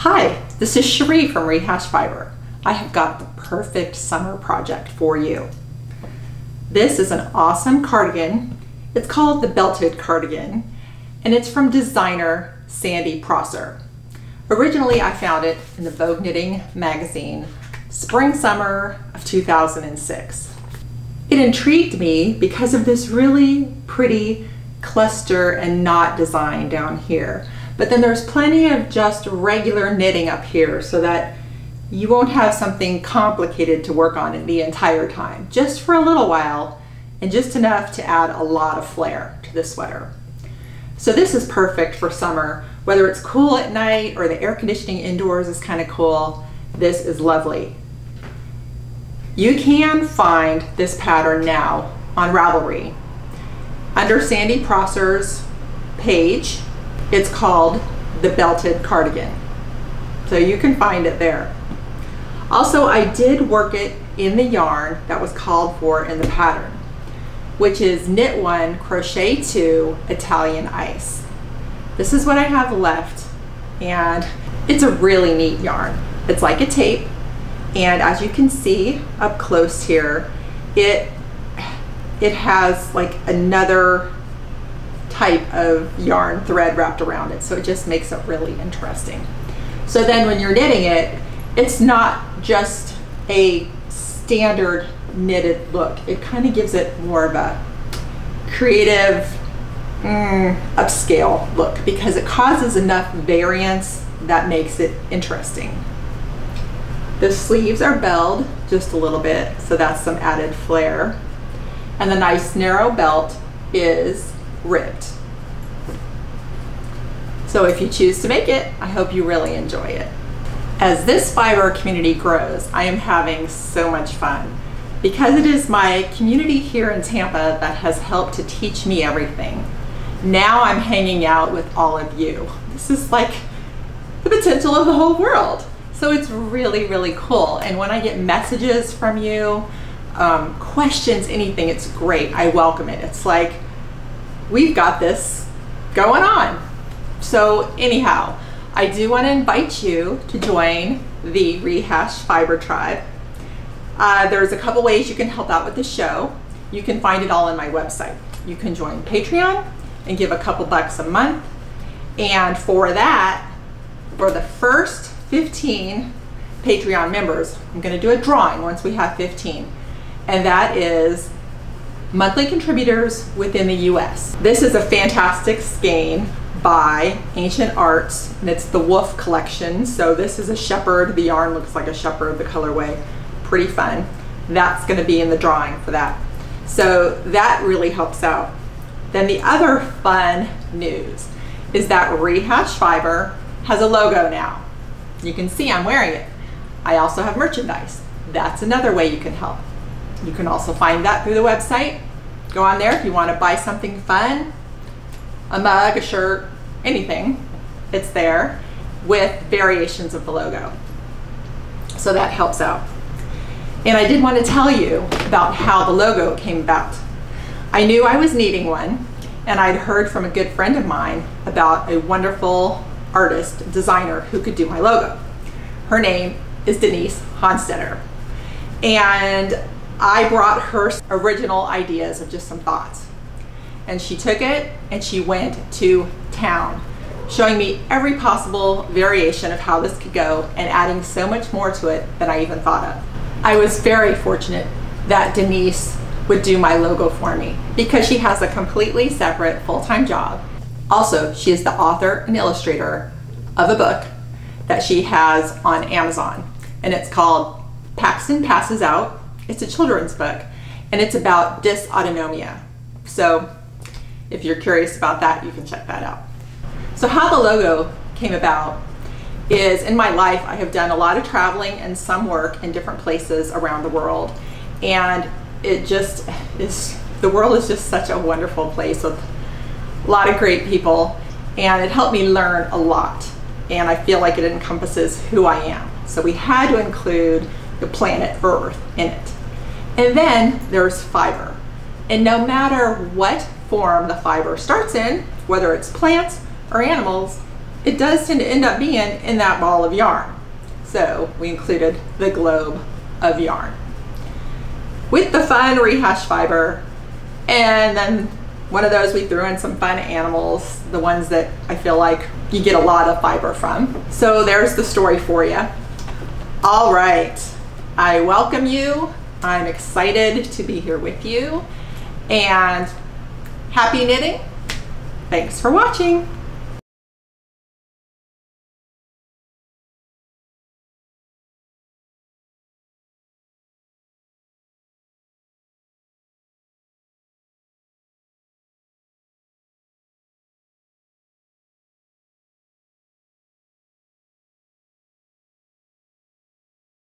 Hi, this is Cherie from Rehash Fiber. I have got the perfect summer project for you. This is an awesome cardigan. It's called the Belted Cardigan, and it's from designer Sandi Prosser. Originally, I found it in the Vogue Knitting magazine, spring summer of 2006. It intrigued me because of this really pretty cluster and knot design down here. But then there's plenty of just regular knitting up here so that you won't have something complicated to work on the entire time, just for a little while and just enough to add a lot of flair to the sweater. So this is perfect for summer, whether it's cool at night or the air conditioning indoors is kind of cool, this is lovely. You can find this pattern now on Ravelry. Under Sandi Prosser's page, it's called the Belted Cardigan. So you can find it there. Also, I did work it in the yarn that was called for in the pattern, which is knit one, crochet too, Italian ice. This is what I have left, and it's a really neat yarn. It's like a tape, and as you can see up close here, it it has like another type of yarn thread wrapped around it. So it just makes it really interesting. So then when you're knitting it, it's not just a standard knitted look. It kind of gives it more of a creative, mm, upscale look because it causes enough variance that makes it interesting. The sleeves are belled just a little bit, so that's some added flair. And the nice narrow belt is ribbed. So if you choose to make it, I hope you really enjoy it. As this fiber community grows, I am having so much fun. Because it is my community here in Tampa that has helped to teach me everything, now I'm hanging out with all of you. This is like the potential of the whole world. So it's really, really cool. And when I get messages from you, um, questions, anything, it's great. I welcome it. It's like we've got this going on. So anyhow, I do want to invite you to join the Rehash Fiber Tribe. Uh, there's a couple ways you can help out with the show. You can find it all on my website. You can join Patreon and give a couple bucks a month. And for that, for the first 15 Patreon members, I'm going to do a drawing once we have 15. And that is monthly contributors within the US. This is a fantastic skein by Ancient Arts and it's the Wolf collection. So this is a shepherd. The yarn looks like a shepherd, the colorway. Pretty fun. That's going to be in the drawing for that. So that really helps out. Then the other fun news is that Rehash Fiber has a logo now. You can see I'm wearing it. I also have merchandise. That's another way you can help. You can also find that through the website. Go on there if you want to buy something fun, a mug, a shirt, anything. It's there with variations of the logo. So that helps out. And I did want to tell you about how the logo came about. I knew I was needing one and I'd heard from a good friend of mine about a wonderful artist, designer who could do my logo. Her name is Denise Honstetter. And I brought her original ideas of just some thoughts. And she took it and she went to town, showing me every possible variation of how this could go and adding so much more to it than I even thought of. I was very fortunate that Denise would do my logo for me because she has a completely separate full-time job. Also, she is the author and illustrator of a book that she has on Amazon and it's called Paxton Passes Out it's a children's book and it's about dysautonomia. So if you're curious about that, you can check that out. So how the logo came about is in my life, I have done a lot of traveling and some work in different places around the world. And it just is, the world is just such a wonderful place with a lot of great people. And it helped me learn a lot. And I feel like it encompasses who I am. So we had to include the planet Earth in it. And then there's fiber. And no matter what form the fiber starts in, whether it's plants or animals, it does tend to end up being in that ball of yarn. So we included the globe of yarn. With the fun rehash fiber, and then one of those we threw in some fun animals, the ones that I feel like you get a lot of fiber from. So there's the story for you. All right, I welcome you. I'm excited to be here with you and happy knitting. Thanks for watching.